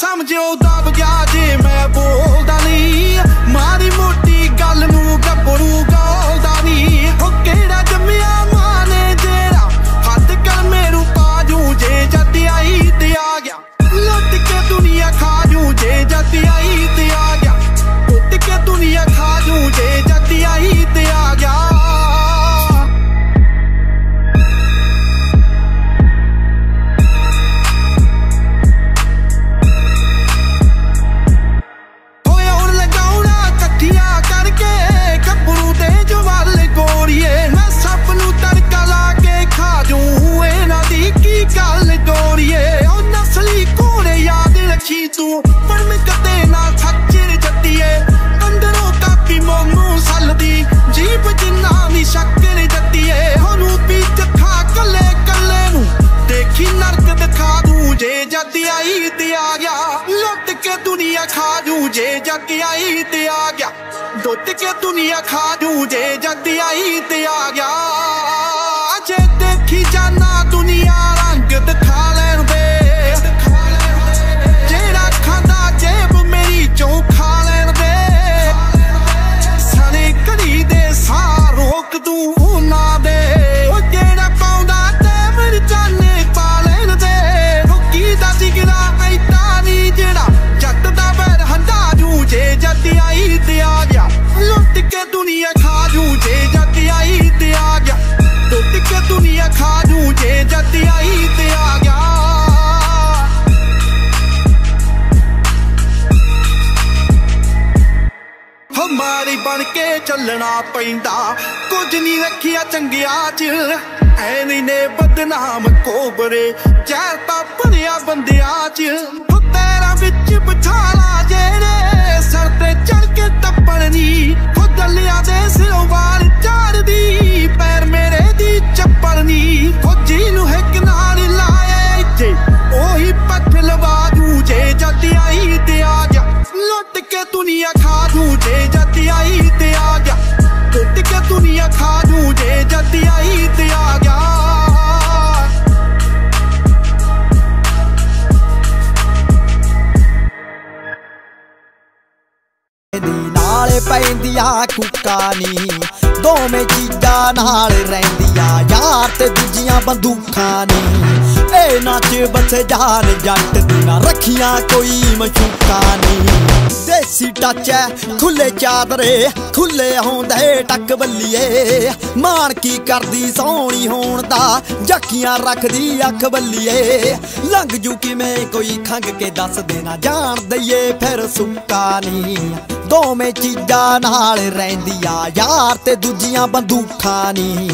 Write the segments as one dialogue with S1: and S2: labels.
S1: ਸਮਝੋ ਦਬ ਗਿਆ ਜੇ ਮੈਂ ਬੋਲਦਾ ਦੁਨੀਆ ਖਾ ਜੂ, ਜੇ ਜੱਟ ਆਈ ਤੇ ਆ ਗਿਆ। ਦੁੱਧ ਕੇ ਦੁਨੀਆ ਖਾ ਜੂ, ਜੇ ਜੱਟ ਆਈ ਤੇ ਆ ਗਿਆ। ਜੇ ਦੇਖੀ ਜਾਨਾ ਕੇ ਦੁਨੀਆ ਖਾ ਜੂ, ਜੇ ਜੱਟ ਆਈ ਤੇ ਆ ਗਿਆ। ਲੁੱਟ ਕੇ ਦੁਨੀਆ ਖਾ ਜੂ, ਜੇ ਜੱਟ ਆਈ ਤੇ ਆ ਗਿਆ। ਹਮਾਰੀ ਬਣ ਕੇ ਚੱਲਣਾ ਪੈਂਦਾ, ਕੁਝ ਨਹੀਂ ਰੱਖਿਆ ਚੰਗਿਆ ਚ। ਐਵੇਂ ਨੇ ਬਦਨਾਮ ਕੋਬਰੇ, ਜ਼ਹਿਰ ਤਾਂ ਭਰਿਆ ਬੰਦਿਆਂ ਚ। ਤੇਰਾ ਵਿੱਚ ਬਛਾਲਾ ਜਿਹੜੇ ਕੇ ਜੇ ਜੱਟ ਤੇ ਆ ਗਿਆ। ਦੀ
S2: ਪੈਂਦੀਆਂ ਕੁੱਕਾ ਨੀ, ਦੋਵੇਂ ਚੀਜ਼ਾਂ ਨਾਲ ਰਹਿੰਦੀਆਂ, ਯਾਰ ਤੇ ਦੂਜੀਆਂ ਬੰਦੂਕਾਂ ਨੀ। ਇਹ ਨੱਚ ਬਸੇ ਜਾਨ ਜੱਟ ਦੀ ਨਾ ਰੱਖੀਆਂ ਕੋਈ ਮਸ਼ੂਕਾ ਨੀ। ਦੇਸੀ ਟੱਚ ਐ ਖੁੱਲੇ ਚਾਦਰੇ ਖੁੱਲੇ ਆਉਂਦੇ ਟੱਕ ਬੱਲੀਏ। ਮਾਣ ਕੀ ਕਰਦੀ ਸੋਹਣੀ ਹੋਣ ਦਾ। ਜੱਕੀਆਂ ਰੱਖਦੀ ਅੱਖ ਬੱਲੀਏ। ਲੰਘ ਜੂ ਕਿਵੇਂ, ਕੋਈ ਖੰਗ ਕੇ ਦੱਸ ਦੇਣਾ। ਜਾਣ ਦਈਏ ਫਿਰ ਸੁੱਕਾ ਨੀ ਦੋਵੇਂ ਚੀਜ਼ਾਂ ਨਾਲ ਰਹਿੰਦੀਆਂ, ਯਾਰ ਤੇ ਦੂਜੀਆਂ ਬੰਦੂਖਾਂ ਨੀ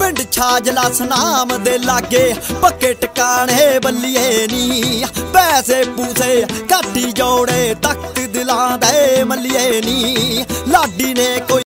S2: ਪਿੰਡ ਛਾਜਲਾ ਸਨਾਮ ਦੇ ਲਾਗੇ, ਪੱਕੇ ਟਿਕਾਣੇ ਬੱਲੀਏ ਨੀ ਪੈਸੇ ਪੂਸੇ ਘਾਟੀ ਜੋੜੇ, ਤਖ਼ਤ ਦਿਲਾਂ ਦੇ ਮੱਲੀਏ ਨੀ ਲਾਡੀ ਨੇ muñeco.